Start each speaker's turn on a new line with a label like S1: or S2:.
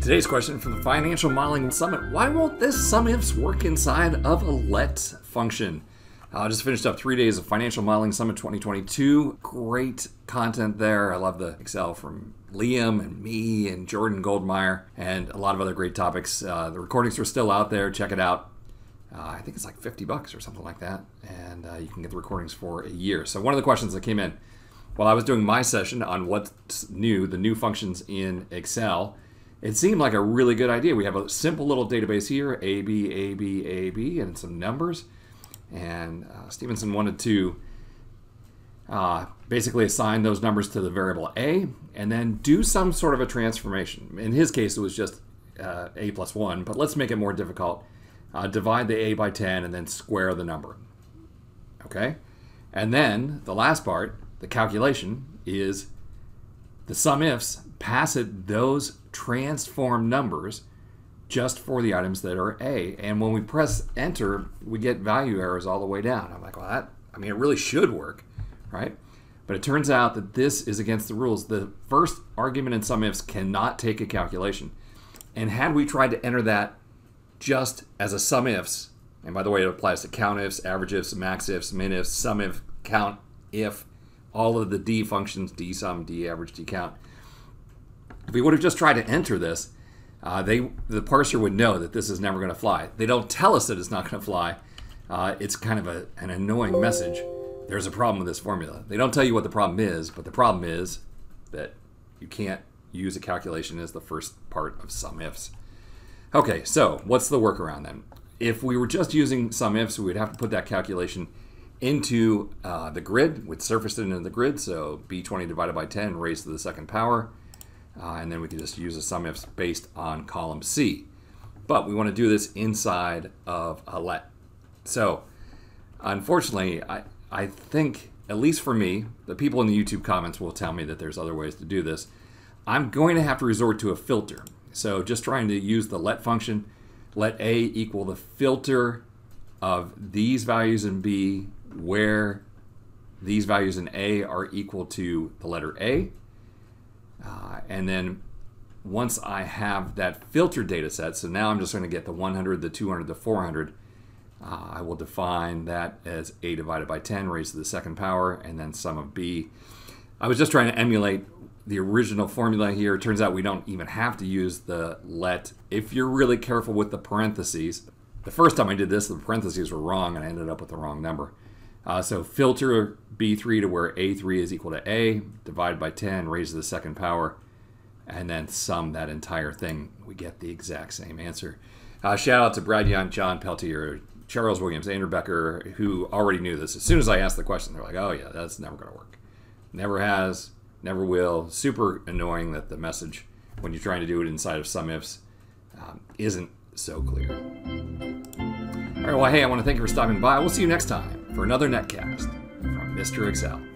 S1: Today's question from the Financial Modeling Summit Why won't this SUMIFS work inside of a LET function? I uh, just finished up three days of Financial Modeling Summit 2022. Great content there. I love the Excel from Liam and me and Jordan Goldmeier and a lot of other great topics. Uh, the recordings are still out there. Check it out. Uh, I think it's like 50 bucks or something like that. And uh, you can get the recordings for a year. So, one of the questions that came in while I was doing my session on what's new, the new functions in Excel, it seemed like a really good idea. We have a simple little database here A, B, A, B, A, B, and some numbers. And uh, Stevenson wanted to uh, basically assign those numbers to the variable a and then do some sort of a transformation. In his case, it was just uh, a plus 1, but let's make it more difficult. Uh, divide the a by 10 and then square the number. Okay? And then the last part, the calculation, is the SUMIFS pass it those transform numbers just for the items that are A. And when we press enter, we get value errors all the way down. I'm like, well, that, I mean, it really should work, right? But it turns out that this is against the rules. The first argument in SUMIFS cannot take a calculation. And had we tried to enter that just as a SUMIFS, and by the way, it applies to COUNTIFs, average ifs, max ifs, min ifs, all of the D functions, D sum, D average, D count. If we would have just tried to enter this, uh, they the parser would know that this is never going to fly. They don't tell us that it's not going to fly. Uh, it's kind of a, an annoying message. There's a problem with this formula. They don't tell you what the problem is, but the problem is that you can't use a calculation as the first part of some SUMIFS. Okay, so what's the workaround then? If we were just using some SUMIFS, we would have to put that calculation into uh, the grid. We'd surface it into the grid, so b20 divided by 10 raised to the second power. Uh, and then we can just use a SUMIFS based on column C. But we want to do this inside of a let. So unfortunately, I, I think, at least for me, the people in the YouTube comments will tell me that there's other ways to do this. I'm going to have to resort to a filter. So just trying to use the let function, let A equal the filter of these values in B where these values in A are equal to the letter A uh, and then once I have that filtered data set, so now I'm just going to get the 100, the 200, the 400, uh, I will define that as a divided by 10 raised to the second power, and then sum of b. I was just trying to emulate the original formula here. It turns out we don't even have to use the let if you're really careful with the parentheses. The first time I did this, the parentheses were wrong, and I ended up with the wrong number. Uh, so filter B3 to where A3 is equal to A, divide by 10, raise to the second power, and then sum that entire thing. We get the exact same answer. Uh, shout out to Brad Young, Jon Peltier, Charles Williams, Andrew Becker, who already knew this. As soon as I asked the question, they're like, oh, yeah, that's never going to work. Never has, never will. Super annoying that the message, when you're trying to do it inside of SUMIFS, um, isn't so clear. All right, well, hey, I want to thank you for stopping by. We'll see you next time for another netcast from Mr. Excel.